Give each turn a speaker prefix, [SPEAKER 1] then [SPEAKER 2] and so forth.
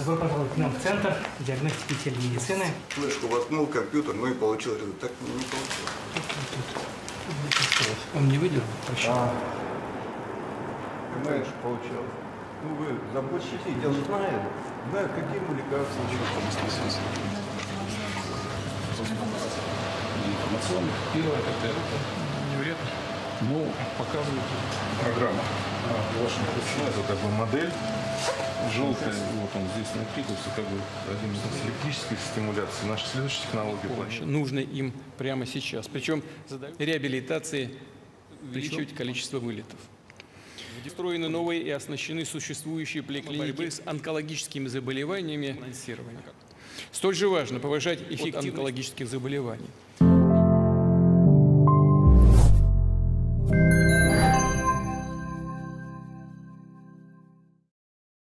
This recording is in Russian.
[SPEAKER 1] Добро пожаловать к нам в Центр диагностики телемедицины.
[SPEAKER 2] Флешку воткнул компьютер, ну и получил результат. Не получил.
[SPEAKER 1] Он не выдержал?
[SPEAKER 3] Понимаешь, получалось. Ну вы заботитесь, я знаю, знаю, какие ему лекарства.
[SPEAKER 4] информационных. Первое это не вредно. Ну, показывает программа. А, ваша это как бы модель желтая, вот он здесь напитывается, как бы один из электрической стимуляции. Наша следующая технология
[SPEAKER 5] помощи нужно им прямо сейчас. Причем реабилитации увеличивать количество вылетов. Встроены новые и оснащены существующие поликлиники борьбы с онкологическими заболеваниями. Столь же важно повышать эффективность онкологических заболеваний.